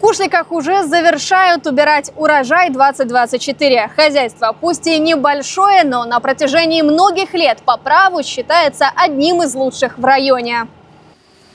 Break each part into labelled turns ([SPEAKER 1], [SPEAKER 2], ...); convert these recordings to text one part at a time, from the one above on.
[SPEAKER 1] Кушликах уже завершают убирать урожай 2024. Хозяйство пусть и небольшое, но на протяжении многих лет по праву считается одним из лучших в районе.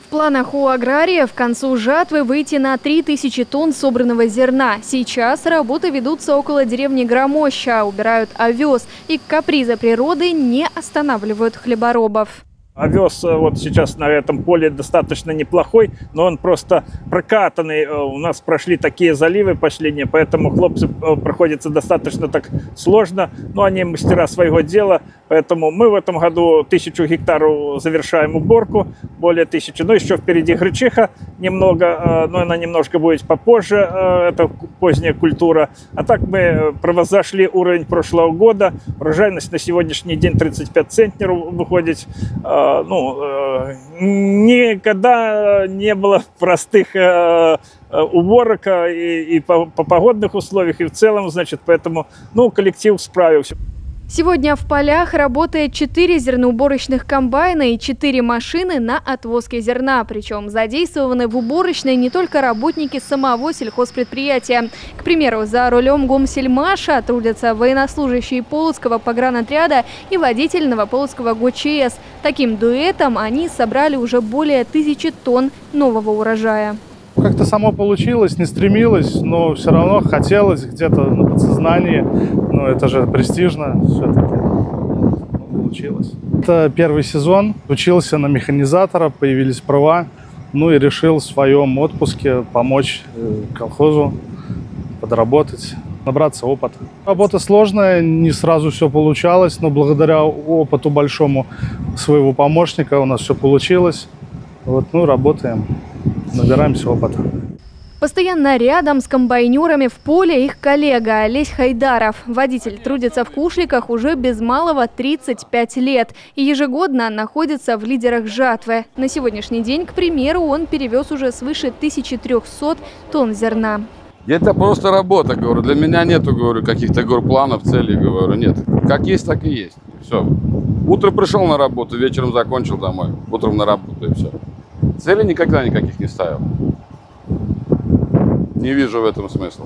[SPEAKER 1] В планах у агрария в концу жатвы выйти на 3000 тонн собранного зерна. Сейчас работы ведутся около деревни Громоща, убирают овес и капризы природы не останавливают хлеборобов.
[SPEAKER 2] Овес э, вот сейчас на этом поле достаточно неплохой, но он просто прокатанный. Э, у нас прошли такие заливы последние, поэтому хлопцы э, проходятся достаточно так сложно. Но они мастера своего дела, поэтому мы в этом году тысячу гектаров завершаем уборку, более тысячи. Но еще впереди гречиха немного, но она немножко будет попозже, это поздняя культура. А так мы превзошли уровень прошлого года. Урожайность на сегодняшний день 35 центнеров выходит ну, э, никогда не было простых э, э, уборок и, и по, по погодных условиях, и в целом, значит, поэтому, ну, коллектив справился.
[SPEAKER 1] Сегодня в полях работает 4 зерноуборочных комбайна и 4 машины на отвозке зерна. Причем задействованы в уборочной не только работники самого сельхозпредприятия. К примеру, за рулем Гомсельмаша трудятся военнослужащие Полоцкого погранотряда и водитель Новополоцкого ГОЧС. Таким дуэтом они собрали уже более тысячи тонн нового урожая.
[SPEAKER 3] Как-то само получилось, не стремилось, но все равно хотелось где-то на подсознании ну, это же престижно все-таки. Получилось. Это первый сезон. Учился на механизатора, появились права. Ну и решил в своем отпуске помочь э, колхозу подработать, набраться опыта. Работа сложная, не сразу все получалось, но благодаря опыту большому своего помощника у нас все получилось. Вот, ну, работаем, набираемся опыта.
[SPEAKER 1] Постоянно рядом с комбайнерами в поле их коллега Олесь Хайдаров. Водитель трудится в Кушликах уже без малого 35 лет и ежегодно находится в лидерах жатвы. На сегодняшний день, к примеру, он перевез уже свыше 1300 тонн зерна.
[SPEAKER 4] Это просто работа, говорю. Для меня нету, говорю, каких-то говорю, планов, целей, говорю. Нет. Как есть, так и есть. Все. Утром пришел на работу, вечером закончил домой. Утром на работу и все. Цели никогда никаких не ставил не вижу в этом смысла.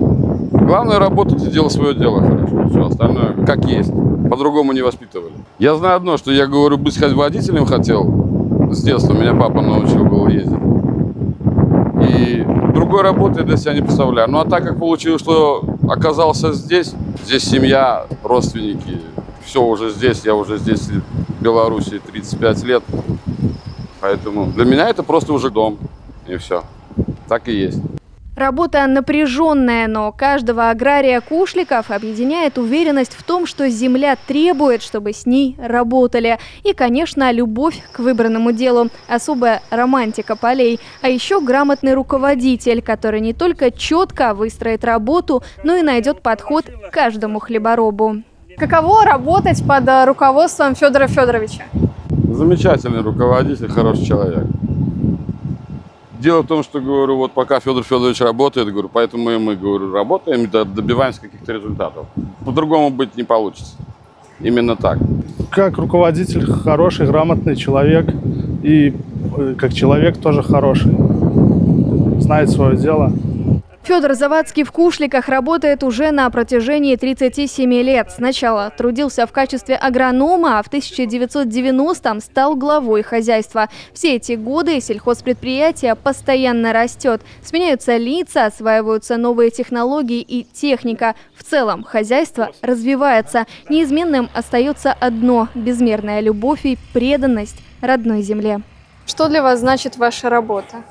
[SPEAKER 4] Главное работать и делать свое дело хорошо. Все остальное как есть. По-другому не воспитывали. Я знаю одно, что я говорю, быть хоть водителем хотел. С детства меня папа научил был ездить. И другой работы я для себя не представляю. Ну а так как получилось, что оказался здесь, здесь семья, родственники, все уже здесь, я уже здесь в Беларуси 35 лет. Поэтому для меня это просто уже дом. И все. Так и есть.
[SPEAKER 1] Работа напряженная, но каждого агрария Кушликов объединяет уверенность в том, что земля требует, чтобы с ней работали. И, конечно, любовь к выбранному делу, особая романтика полей, а еще грамотный руководитель, который не только четко выстроит работу, но и найдет подход к каждому хлеборобу. Каково работать под руководством Федора Федоровича?
[SPEAKER 4] Замечательный руководитель, хороший человек. Дело в том, что, говорю, вот пока Федор Федорович работает, говорю, поэтому и мы, говорю, работаем добиваемся каких-то результатов. По-другому быть не получится. Именно так.
[SPEAKER 3] Как руководитель хороший, грамотный человек. И э, как человек тоже хороший. Знает свое дело.
[SPEAKER 1] Федор Завадский в Кушликах работает уже на протяжении 37 лет. Сначала трудился в качестве агронома, а в 1990-м стал главой хозяйства. Все эти годы сельхозпредприятие постоянно растет. Сменяются лица, осваиваются новые технологии и техника. В целом хозяйство развивается. Неизменным остается одно – безмерная любовь и преданность родной земле. Что для вас значит ваша работа?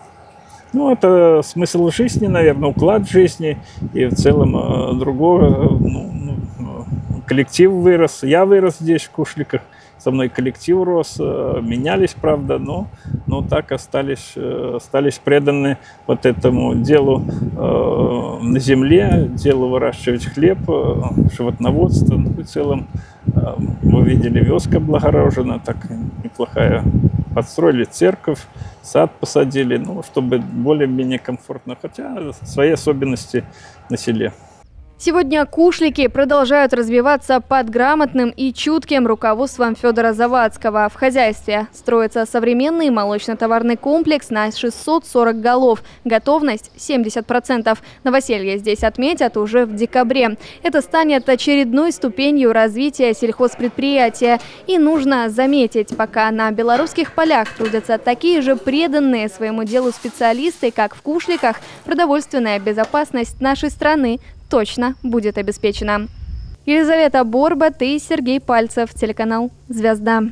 [SPEAKER 2] Ну, это смысл жизни, наверное, уклад жизни и в целом э, другого. Э, ну, ну, коллектив вырос, я вырос здесь, в Кушликах, со мной коллектив рос, э, менялись, правда, но, но так остались, остались преданы вот этому делу э, на земле, делу выращивать хлеб, животноводство, ну, в целом вы видели, вёска облагорожена, так неплохая подстроили церковь, сад посадили, ну, чтобы более-менее комфортно, хотя свои особенности на селе.
[SPEAKER 1] Сегодня кушлики продолжают развиваться под грамотным и чутким руководством Федора Завадского. В хозяйстве строится современный молочно-товарный комплекс на 640 голов. Готовность 70%. Новоселье здесь отметят уже в декабре. Это станет очередной ступенью развития сельхозпредприятия. И нужно заметить, пока на белорусских полях трудятся такие же преданные своему делу специалисты, как в кушликах, продовольственная безопасность нашей страны точно будет обеспечена. Елизавета Борбат и Сергей Пальцев, телеканал «Звезда».